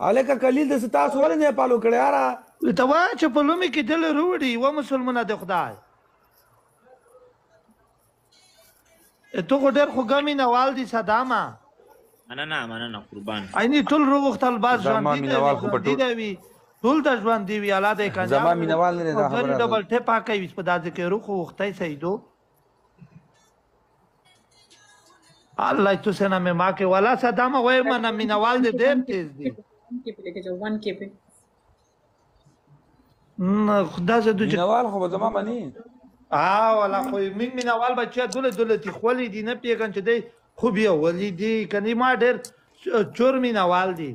هلکه کلیل دسې تاسو ولې نه پالو کړی یاره. ورته وایه چې په لومې کې دله روړي یوه مسلمونه د خدای. ته خو ډېر خوږه مینه وال دي صدامه. مننه مننه قربان عیني ټول روغتل باز ژوندۍ دی ژوندۍ دی وي ټول د ژوندۍ وي الله دې کامیاب زما مینوال نه دا خبره ډبل ټیپ پاکوي په داسې کې روخ وختي سیدو الله تو سنا میں ماں کے والا سا داما ہوئے مانا مینا وال دے دیر تیز دی خدا سے دو مینا وال خوب زمان منی آہ والا خوی من مینا وال بچیا دول دول تی خولی دی نپی اگن چا دی خوبی اولی دی کنی ما دیر چور مینا وال دی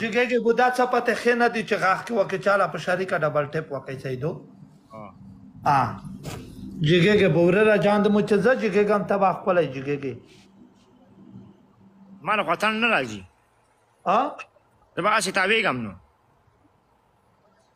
جګه کې بودا څه پته خې نه دی چې غاخ کې وکه چاله په شریکه ډبل ټیپ وکه سیدو ا جګه کې بوره را جان د مچ ځه جګه ګم تبا خپل جګه کې مال خطر نه راځي ا د باسي تابع ګم نو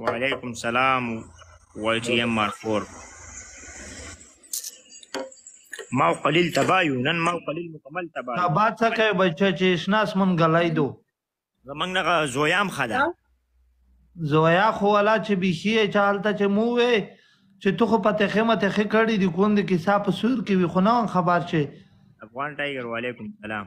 وعلیکم سلام وای ټي ام ار 4 ما قلیل تبا یو نن ما قلیل مکمل تبا تبا څه کوي بچا چې شناس مون غلای دو زمنګ نه زویام خدا زویا خو ولا چې بيخي چالت چې مو وې چې تو خو پته خمه ته خې کړې دي کوند کې صاحب سور کې وي خو نه خبر چې افغان ټایګر وعلیکم سلام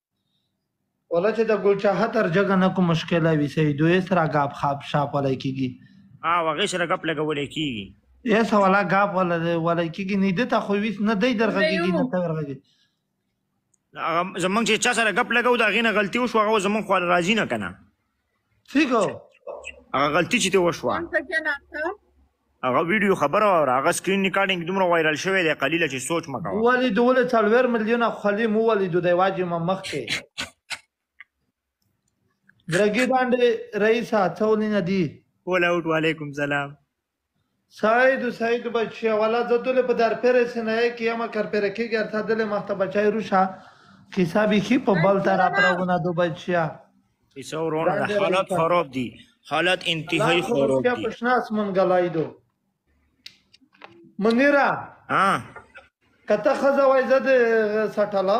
ولا چې د ګل چاهه تر جګه نه کوم مشکل وي سي دوی سره غاب خاب شاپ ولای کیږي ها وغه سره غپ لګولې کیږي یې سوالا غاب ولا ولای کیږي نه دته خو ویس نه دی درغه کیږي نه تورغه کیږي زمونږ چې چا سره غپ لګاو دا غینه غلطي وشو هغه زمونږ خو راضي نه کنه څه کو هغه غلطي چې ته وشوه هغه ویډیو خبره او هغه سکرین ریکارډینګ دومره وایرل شوی دی قلیله چې سوچ مکه ولې دوله څلور میلیون خلی مو ولې دوی واجی ما مخ کې درګی باندې رئیس هڅولینه دی ولا اوټ وعلیکم سلام سعید و سعید بچیه والا زه دلې په درپېره سینایه کې یم کرپېره کېږي ارتا دلې مخته بچای روشه قصه بیخي په بل طرف روانه ده بچیه قصه ورونه ده حالت خراب دي حالت انتهایی خراب دي پښناس منګلای دو منیره ها کته خزه وای زه د سټلا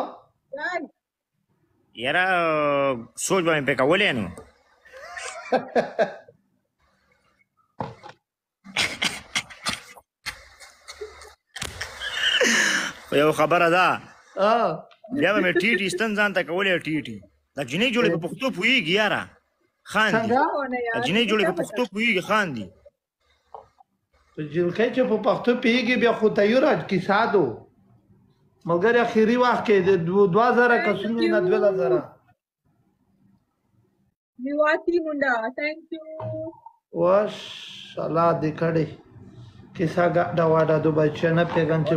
یاره سوچ به مې پې کولې نو یو خبره ده بیا به مې ټیټ ایستن ځان ته کولې ټیټ دا جنې جوړې په پښتو پوهېږي یاره خان دي جنې جوړې په پښتو پوهېږي خان دي جلکه چې په پښتو پیږي بیا خو ته یو راج کی سادو ملګری اخیری وخت کې 2000 کسونو نه 2000 میواتی منډا ثانک یو وش سلا دې کړې کیسه دا واډه د بچنه نه پیغام چې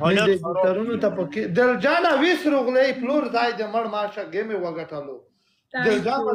مې دې ترونو ته پکې دل جانا ویس رغلې پلور ځای دې مړ ماشه ګمه وګټلو دل جانا